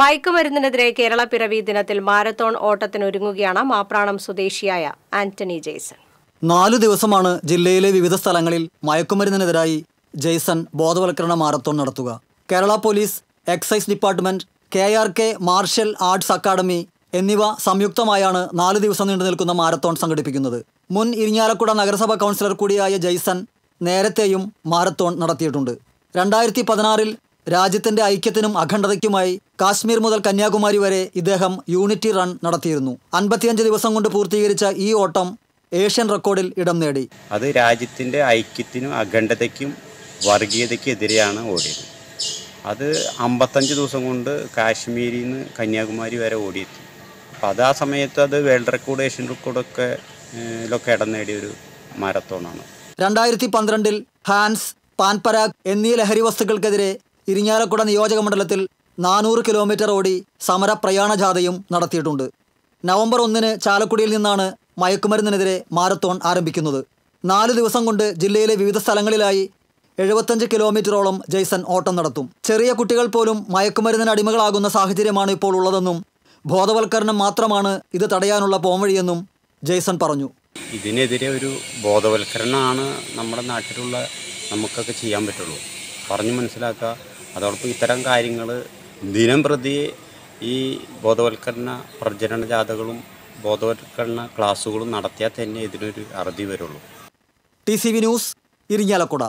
മയക്കുമരുന്നിനെതിരെ കേരള പിറവി ദിനത്തിൽ മാരത്തോൺ ഓട്ടത്തിനൊരുങ്ങുകയാണ് മാപ്രാണം സ്വദേശിയായ ആന്റണി ജെയ്സൺ. നാലു ദിവസമാണ് ജില്ലയിലെ വിവിധ സ്ഥലങ്ങളിൽ മയക്കുമരുന്നിനെതിരായി ജെയ്സൺ ബോധവൽക്കരണ മാരത്തോൺ നടത്തുക. Kerala police excise department K R K martial arts academy എന്നിവ സംയുക്തമായാണ് നാല് ദിവസം നീണ്ടു നിൽക്കുന്ന മാരത്തോൺ സംഘടിപ്പിക്കുന്നത്. മുൻ ഇരിഞ്ഞാലക്കുട നഗരസഭ കൗൺസിലർ കൂടിയായ ജെയ്സൺ നേരത്തെയും മാരത്തോൺ നടത്തിയിട്ടുണ്ട്. രണ്ടായിരത്തി പതിനാറിൽ രാജ്യത്തിന്റെ ഐക്യത്തിനും അഖണ്ഡതയ്ക്കുമായി കാശ്മീർ മുതൽ കന്യാകുമാരി വരെ ഇദ്ദേഹം യൂണിറ്റി റൺ നടത്തിയിരുന്നു. അൻപത്തിയഞ്ച് ദിവസം കൊണ്ട് പൂർത്തീകരിച്ച ഈ ഓട്ടം ഏഷ്യൻ റെക്കോർഡിൽ ഇടം നേടി. അത് രാജ്യത്തിന്റെ ഐക്യത്തിനും അഖണ്ഡതയ്ക്കും വർഗീയതയ്ക്കും എതിരെയാണ് ഓടിയത്. അത് അമ്പത്തഞ്ച് ദിവസം കൊണ്ട് കാശ്മീരിൽ നിന്ന് കന്യാകുമാരി വരെ ഓടിയെത്തി. അപ്പോൾ അത് ആ സമയത്ത് അത് വേൾഡ് റെക്കോർഡ് ഏഷ്യൻ റെക്കോർഡൊക്കെ ലൊക്കെ ഇടം നേടിയ ഒരു മാരത്തോണാണ്. രണ്ടായിരത്തി പന്ത്രണ്ടിൽ ഹാൻസ് പാൻപരാഗ് എന്നീ ലഹരി വസ്തുക്കൾക്കെതിരെ ഇരിഞ്ഞാലക്കുട നിയോജക മണ്ഡലത്തിൽ നാനൂറ് കിലോമീറ്റർ ഓടി സമര പ്രയാണ ജാഥയും നടത്തിയിട്ടുണ്ട്. നവംബർ ഒന്നിന് ചാലക്കുടിയിൽ നിന്നാണ് മയക്കുമരുന്നിനെതിരെ മാരത്തോൺ ആരംഭിക്കുന്നത്. നാല് ദിവസം കൊണ്ട് ജില്ലയിലെ വിവിധ സ്ഥലങ്ങളിലായി എഴുപത്തഞ്ച് കിലോമീറ്ററോളം ജെയ്സൺ ഓട്ടം നടത്തും. ചെറിയ കുട്ടികൾ പോലും മയക്കുമരുന്നിന് അടിമകളാകുന്ന സാഹചര്യമാണ് ഇപ്പോൾ ഉള്ളതെന്നും ബോധവൽക്കരണം മാത്രമാണ് ഇത് തടയാനുള്ള പോംവഴിയെന്നും ജെയ്സൺ പറഞ്ഞു. ഇതിനെതിരെ ഒരു ബോധവൽക്കരണമാണ് നമ്മുടെ നാട്ടിലുള്ള നമുക്കൊക്കെ ചെയ്യാൻ പറ്റുള്ളൂ. പറഞ്ഞു മനസ്സിലാക്കുക അതോടൊപ്പം ഇത്തരം കാര്യങ്ങൾ ദിനം പ്രതി ഈ ബോധവൽക്കരണ പ്രചരണ ജാഥകളും ബോധവൽക്കരണ ക്ലാസ്സുകളും നടത്തിയാൽ തന്നെ ഇതിനൊരു അറുതി വരുള്ളൂ. T C V news Irinjalakuda